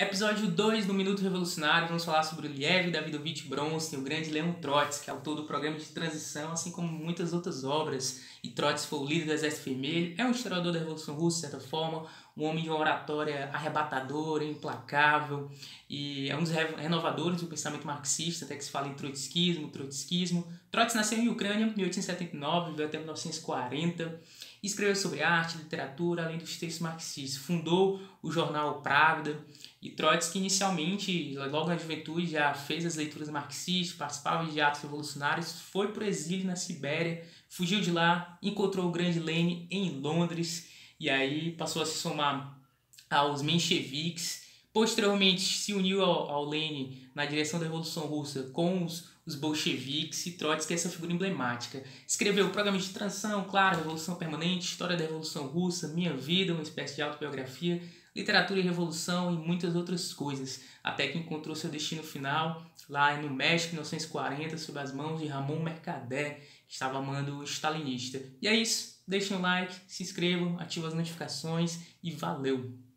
Episódio 2 do Minuto Revolucionário, vamos falar sobre o Liev Davidovich Bronstein, o grande Leon Trotsky, autor do programa de transição, assim como muitas outras obras. E Trotsky foi o líder do Exército Vermelho, é um historiador da Revolução Russa, de certa forma, um homem de uma oratória arrebatadora, implacável, e é um dos renovadores do pensamento marxista, até que se fala em trotskismo, trotskismo. Trotsky nasceu em Ucrânia em 1879, viveu até 1940, escreveu sobre arte, literatura, além dos textos marxistas. Fundou o jornal Pravda, e Trotsky, inicialmente, logo na juventude, já fez as leituras marxistas, participava de atos revolucionários, foi para o exílio na Sibéria, fugiu de lá, encontrou o grande Lenin em Londres, e aí passou a se somar aos mencheviques. Posteriormente, se uniu ao, ao Lenin na direção da Revolução Russa com os, os bolcheviques e Trotsky é essa figura emblemática. Escreveu programas de transição, claro, Revolução Permanente, História da Revolução Russa, Minha Vida, uma espécie de autobiografia, literatura e revolução e muitas outras coisas, até que encontrou seu destino final lá no México em 1940 sob as mãos de Ramon Mercader, que estava amando o stalinista. E é isso, deixem um like, se inscrevam, ativem as notificações e valeu!